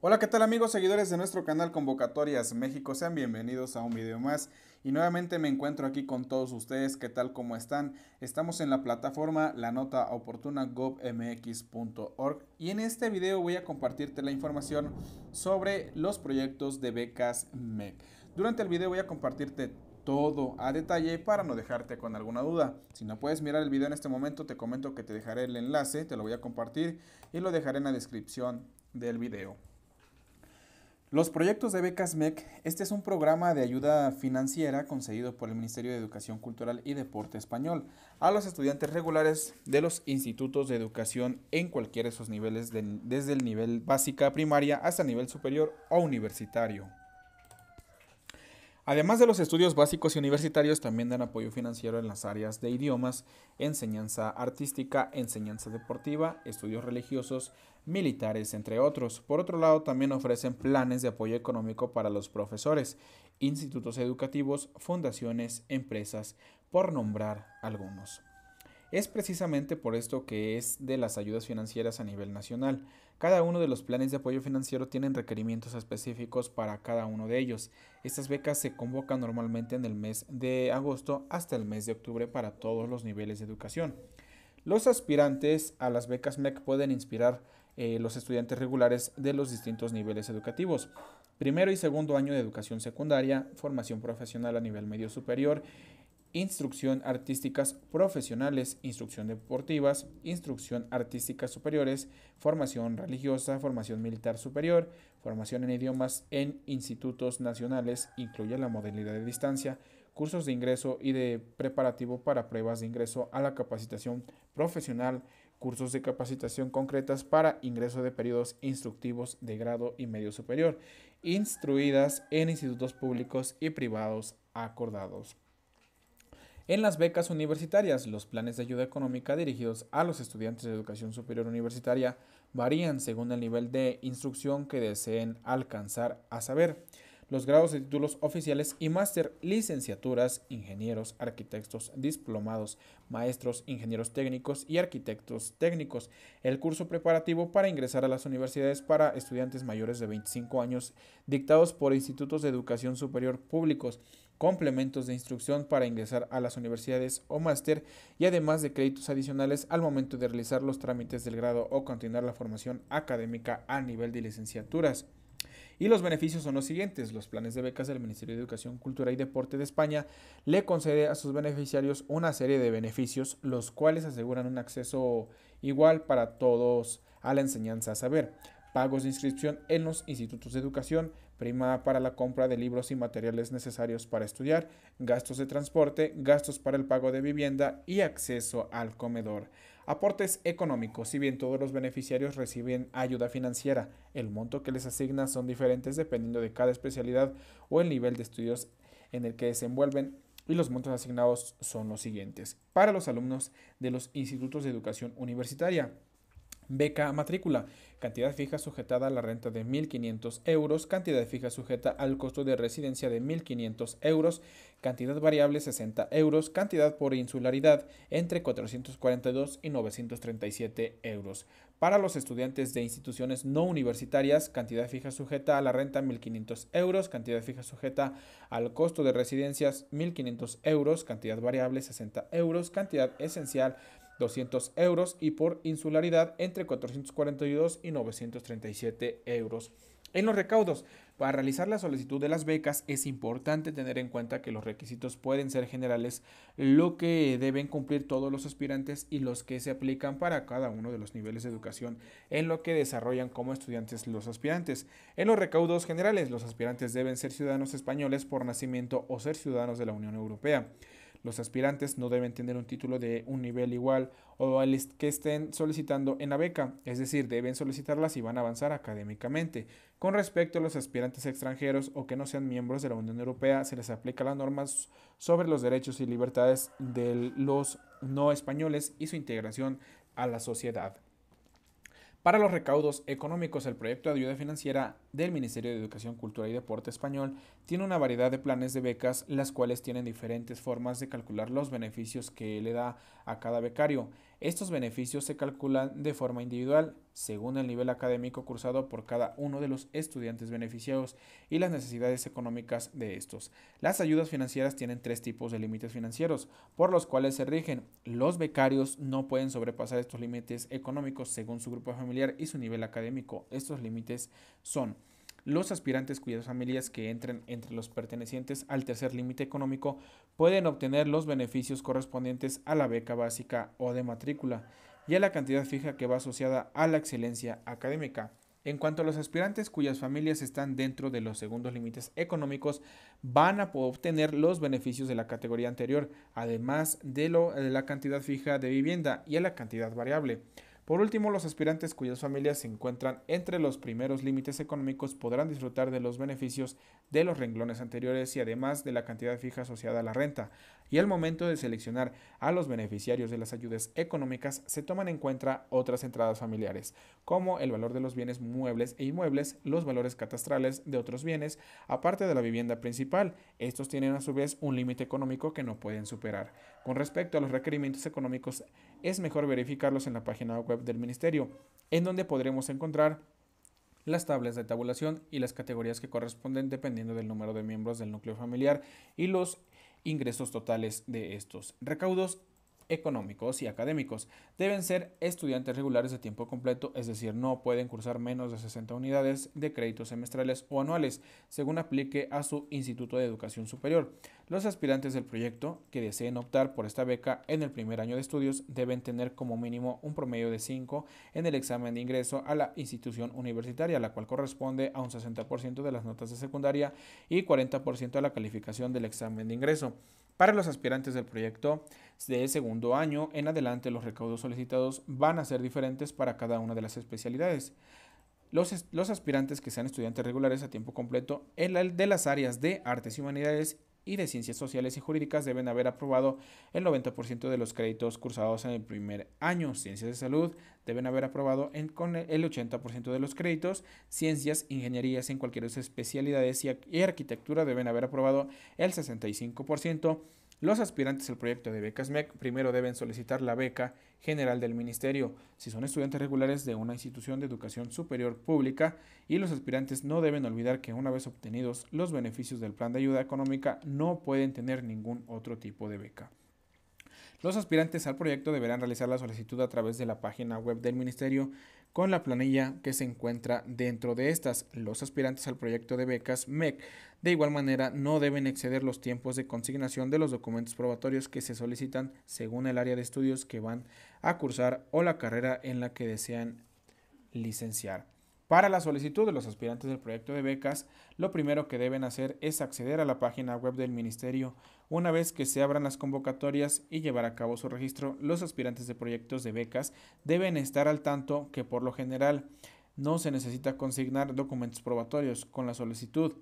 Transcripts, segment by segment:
Hola, ¿qué tal amigos seguidores de nuestro canal Convocatorias México? Sean bienvenidos a un video más y nuevamente me encuentro aquí con todos ustedes. ¿Qué tal? ¿Cómo están? Estamos en la plataforma la nota oportuna govmx.org y en este video voy a compartirte la información sobre los proyectos de becas MEC. Durante el video voy a compartirte todo a detalle para no dejarte con alguna duda. Si no puedes mirar el video en este momento, te comento que te dejaré el enlace, te lo voy a compartir y lo dejaré en la descripción del video. Los proyectos de becas MEC, este es un programa de ayuda financiera concedido por el Ministerio de Educación Cultural y Deporte Español a los estudiantes regulares de los institutos de educación en cualquiera de sus niveles, desde el nivel básica primaria hasta el nivel superior o universitario. Además de los estudios básicos y universitarios, también dan apoyo financiero en las áreas de idiomas, enseñanza artística, enseñanza deportiva, estudios religiosos, militares, entre otros. Por otro lado, también ofrecen planes de apoyo económico para los profesores, institutos educativos, fundaciones, empresas, por nombrar algunos. Es precisamente por esto que es de las ayudas financieras a nivel nacional. Cada uno de los planes de apoyo financiero tienen requerimientos específicos para cada uno de ellos. Estas becas se convocan normalmente en el mes de agosto hasta el mes de octubre para todos los niveles de educación. Los aspirantes a las becas MEC pueden inspirar eh, los estudiantes regulares de los distintos niveles educativos. Primero y segundo año de educación secundaria, formación profesional a nivel medio superior instrucción artísticas profesionales, instrucción deportivas, instrucción artísticas superiores, formación religiosa, formación militar superior, formación en idiomas en institutos nacionales, incluye la modalidad de distancia, cursos de ingreso y de preparativo para pruebas de ingreso a la capacitación profesional, cursos de capacitación concretas para ingreso de periodos instructivos de grado y medio superior, instruidas en institutos públicos y privados acordados. En las becas universitarias, los planes de ayuda económica dirigidos a los estudiantes de educación superior universitaria varían según el nivel de instrucción que deseen alcanzar a saber. Los grados de títulos oficiales y máster, licenciaturas, ingenieros, arquitectos, diplomados, maestros, ingenieros técnicos y arquitectos técnicos. El curso preparativo para ingresar a las universidades para estudiantes mayores de 25 años dictados por institutos de educación superior públicos complementos de instrucción para ingresar a las universidades o máster y además de créditos adicionales al momento de realizar los trámites del grado o continuar la formación académica a nivel de licenciaturas. Y los beneficios son los siguientes. Los planes de becas del Ministerio de Educación, Cultura y Deporte de España le concede a sus beneficiarios una serie de beneficios, los cuales aseguran un acceso igual para todos a la enseñanza a saber. Pagos de inscripción en los institutos de educación, prima para la compra de libros y materiales necesarios para estudiar, gastos de transporte, gastos para el pago de vivienda y acceso al comedor. Aportes económicos. Si bien todos los beneficiarios reciben ayuda financiera, el monto que les asigna son diferentes dependiendo de cada especialidad o el nivel de estudios en el que desenvuelven y los montos asignados son los siguientes. Para los alumnos de los institutos de educación universitaria, Beca matrícula. Cantidad fija sujetada a la renta de 1.500 euros. Cantidad fija sujeta al costo de residencia de 1.500 euros. Cantidad variable 60 euros. Cantidad por insularidad entre 442 y 937 euros. Para los estudiantes de instituciones no universitarias, cantidad fija sujeta a la renta 1.500 euros. Cantidad fija sujeta al costo de residencias 1.500 euros. Cantidad variable 60 euros. Cantidad esencial 200 euros y por insularidad entre 442 y 937 euros. En los recaudos, para realizar la solicitud de las becas es importante tener en cuenta que los requisitos pueden ser generales, lo que deben cumplir todos los aspirantes y los que se aplican para cada uno de los niveles de educación en lo que desarrollan como estudiantes los aspirantes. En los recaudos generales, los aspirantes deben ser ciudadanos españoles por nacimiento o ser ciudadanos de la Unión Europea. Los aspirantes no deben tener un título de un nivel igual o al que estén solicitando en la beca, es decir, deben solicitarla si van a avanzar académicamente. Con respecto a los aspirantes extranjeros o que no sean miembros de la Unión Europea, se les aplica las normas sobre los derechos y libertades de los no españoles y su integración a la sociedad. Para los recaudos económicos, el proyecto de ayuda financiera del Ministerio de Educación, Cultura y Deporte Español tiene una variedad de planes de becas, las cuales tienen diferentes formas de calcular los beneficios que le da a cada becario. Estos beneficios se calculan de forma individual, según el nivel académico cursado por cada uno de los estudiantes beneficiados y las necesidades económicas de estos. Las ayudas financieras tienen tres tipos de límites financieros, por los cuales se rigen. Los becarios no pueden sobrepasar estos límites económicos según su grupo familiar y su nivel académico. Estos límites son los aspirantes cuyas familias que entren entre los pertenecientes al tercer límite económico pueden obtener los beneficios correspondientes a la beca básica o de matrícula y a la cantidad fija que va asociada a la excelencia académica. En cuanto a los aspirantes cuyas familias están dentro de los segundos límites económicos, van a obtener los beneficios de la categoría anterior, además de, de la cantidad fija de vivienda y a la cantidad variable. Por último, los aspirantes cuyas familias se encuentran entre los primeros límites económicos podrán disfrutar de los beneficios de los renglones anteriores y además de la cantidad fija asociada a la renta. Y al momento de seleccionar a los beneficiarios de las ayudas económicas se toman en cuenta otras entradas familiares, como el valor de los bienes muebles e inmuebles, los valores catastrales de otros bienes, aparte de la vivienda principal. Estos tienen a su vez un límite económico que no pueden superar. Con respecto a los requerimientos económicos, es mejor verificarlos en la página web del Ministerio, en donde podremos encontrar las tablas de tabulación y las categorías que corresponden dependiendo del número de miembros del núcleo familiar y los ingresos totales de estos. Recaudos económicos y académicos. Deben ser estudiantes regulares de tiempo completo, es decir, no pueden cursar menos de 60 unidades de créditos semestrales o anuales, según aplique a su instituto de educación superior. Los aspirantes del proyecto que deseen optar por esta beca en el primer año de estudios deben tener como mínimo un promedio de 5 en el examen de ingreso a la institución universitaria, la cual corresponde a un 60% de las notas de secundaria y 40% a la calificación del examen de ingreso. Para los aspirantes del proyecto de segundo año en adelante, los recaudos solicitados van a ser diferentes para cada una de las especialidades. Los, los, aspirantes que sean estudiantes regulares a tiempo completo en de las áreas de artes y humanidades y de ciencias sociales y jurídicas deben haber aprobado el 90% de los créditos cursados en el primer año. Ciencias de salud deben haber aprobado con el 80% de los créditos. Ciencias, ingenierías en cualquier especialidades y, y arquitectura deben haber aprobado el 65%. Los aspirantes al proyecto de becas MEC primero deben solicitar la beca general del ministerio si son estudiantes regulares de una institución de educación superior pública y los aspirantes no deben olvidar que una vez obtenidos los beneficios del plan de ayuda económica no pueden tener ningún otro tipo de beca. Los aspirantes al proyecto deberán realizar la solicitud a través de la página web del ministerio con la planilla que se encuentra dentro de estas. Los aspirantes al proyecto de becas MEC de igual manera no deben exceder los tiempos de consignación de los documentos probatorios que se solicitan según el área de estudios que van a cursar o la carrera en la que desean licenciar. Para la solicitud de los aspirantes del proyecto de becas, lo primero que deben hacer es acceder a la página web del Ministerio. Una vez que se abran las convocatorias y llevar a cabo su registro, los aspirantes de proyectos de becas deben estar al tanto que por lo general no se necesita consignar documentos probatorios con la solicitud.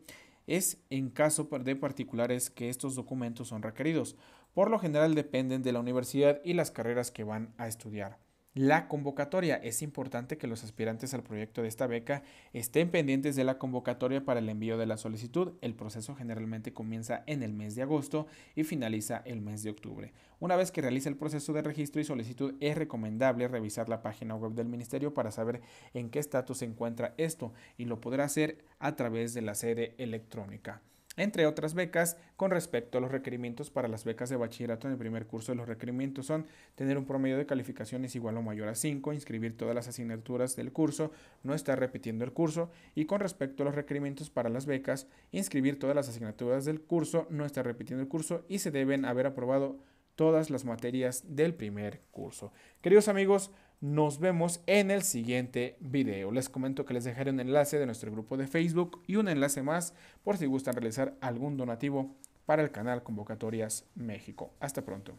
Es en caso de particulares que estos documentos son requeridos. Por lo general dependen de la universidad y las carreras que van a estudiar. La convocatoria. Es importante que los aspirantes al proyecto de esta beca estén pendientes de la convocatoria para el envío de la solicitud. El proceso generalmente comienza en el mes de agosto y finaliza el mes de octubre. Una vez que realice el proceso de registro y solicitud, es recomendable revisar la página web del ministerio para saber en qué estatus se encuentra esto y lo podrá hacer a través de la sede electrónica entre otras becas, con respecto a los requerimientos para las becas de bachillerato en el primer curso, los requerimientos son tener un promedio de calificaciones igual o mayor a 5, inscribir todas las asignaturas del curso, no estar repitiendo el curso, y con respecto a los requerimientos para las becas, inscribir todas las asignaturas del curso, no estar repitiendo el curso y se deben haber aprobado todas las materias del primer curso. Queridos amigos, nos vemos en el siguiente video. Les comento que les dejaré un enlace de nuestro grupo de Facebook y un enlace más por si gustan realizar algún donativo para el canal Convocatorias México. Hasta pronto.